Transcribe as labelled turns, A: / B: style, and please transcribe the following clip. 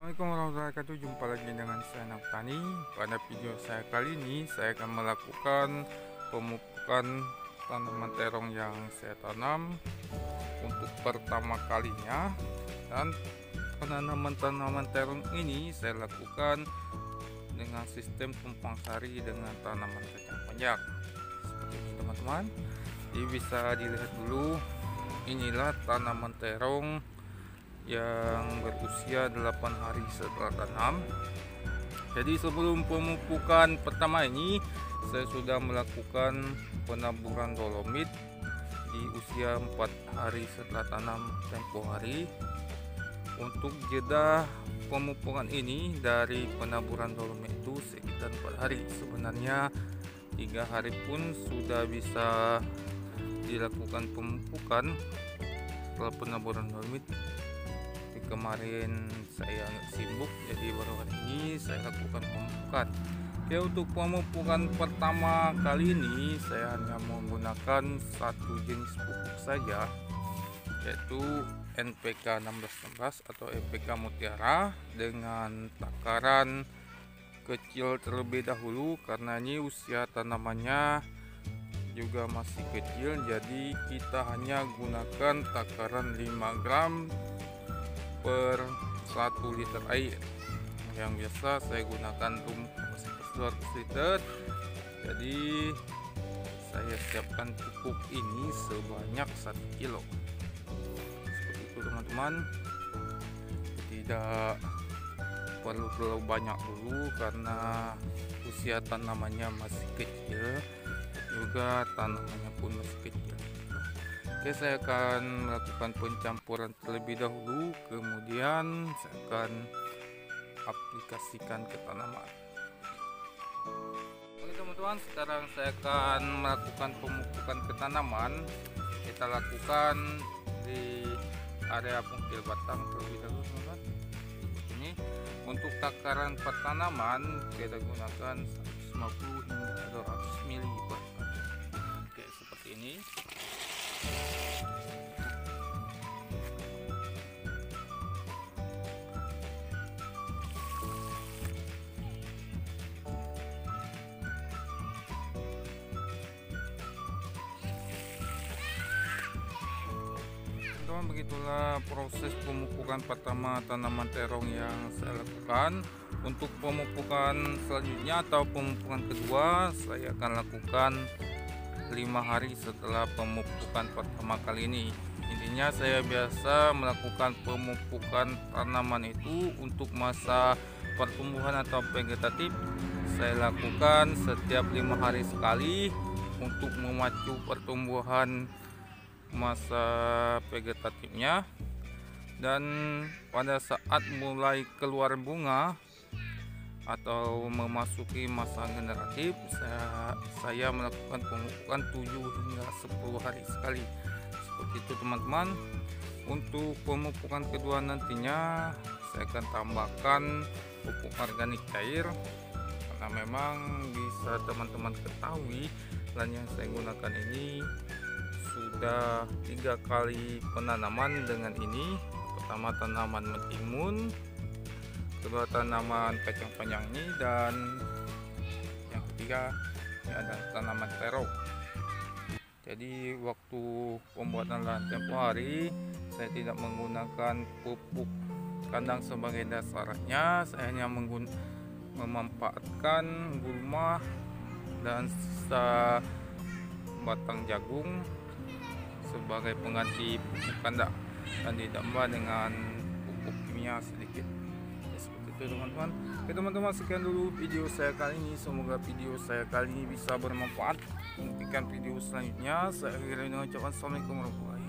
A: Assalamualaikum warahmatullahi wabarakatuh. Jumpa lagi dengan saya Anak Tani Pada video saya kali ini Saya akan melakukan Pemupukan tanaman terong yang saya tanam Untuk pertama kalinya. Dan penanaman-tanaman terong ini Saya lakukan Dengan sistem tumpang sari Dengan tanaman kacang panjang. Seperti ini teman-teman. Jadi bisa dilihat dulu. Inilah tanaman terong yang berusia 8 hari setelah tanam. Jadi sebelum pemupukan pertama ini saya sudah melakukan penaburan dolomit di usia 4 hari setelah tanam tempo hari. Untuk jeda pemupukan ini dari penaburan dolomit itu sekitar 4 hari. Sebenarnya tiga hari pun sudah bisa dilakukan pemupukan. Setelah penaburan dolomit kemarin saya sibuk jadi baru hari ini saya lakukan pemupukan Oke untuk pemupukan pertama kali ini saya hanya menggunakan satu jenis pupuk saja yaitu NPK 1616 atau NPK Mutiara dengan takaran kecil terlebih dahulu karena ini usia tanamannya juga masih kecil jadi kita hanya gunakan takaran 5 gram per 1 liter air. Yang biasa saya gunakan untuk 200 liter jadi saya siapkan pupuk ini sebanyak 1 kilo. Seperti itu teman-teman. Tidak perlu terlalu banyak dulu karena usia tanamannya masih kecil. Juga tanamannya pun masih kecil Oke saya akan melakukan pencampuran terlebih dahulu kemudian saya akan aplikasikan ke tanaman. Oke teman-teman sekarang saya akan melakukan pemupukan ke tanaman. Kita lakukan di area pungkil batang terlebih dahulu teman-teman. Ini. Untuk takaran pertanaman kita gunakan 150 hingga 200 ml teman-teman begitulah proses pemupukan pertama tanaman terong yang saya lakukan. Untuk pemupukan selanjutnya atau pemupukan kedua saya akan lakukan lima hari setelah pemupukan pertama kali ini. Intinya saya biasa melakukan pemupukan tanaman itu untuk masa pertumbuhan atau vegetatif. Saya lakukan setiap lima hari sekali untuk memacu pertumbuhan masa vegetatifnya. Dan pada saat mulai keluar bunga atau memasuki masa generatif saya, saya melakukan pemupukan 7 hingga 10 hari sekali. Seperti itu teman-teman. Untuk pemupukan kedua nantinya saya akan tambahkan pupuk organik cair. Karena memang bisa teman-teman ketahui dan yang saya gunakan ini sudah tiga kali penanaman dengan ini. Pertama tanaman mentimun kedua tanaman kacang panjang ini dan yang ketiga ini adalah tanaman terong. Jadi waktu pembuatan lahan tempo hari saya tidak menggunakan pupuk kandang sebagai dasarnya. Saya hanya memanfaatkan gulma dan batang jagung sebagai pengganti pupuk kandang dan ditambah dengan pupuk kimia sedikit. Ya, seperti itu teman-teman. Oke teman-teman sekian dulu video saya kali ini. Semoga video saya kali ini bisa bermanfaat. Nantikan video selanjutnya. Saya akhiri dengan ucapan assalamualaikum warahmatullahi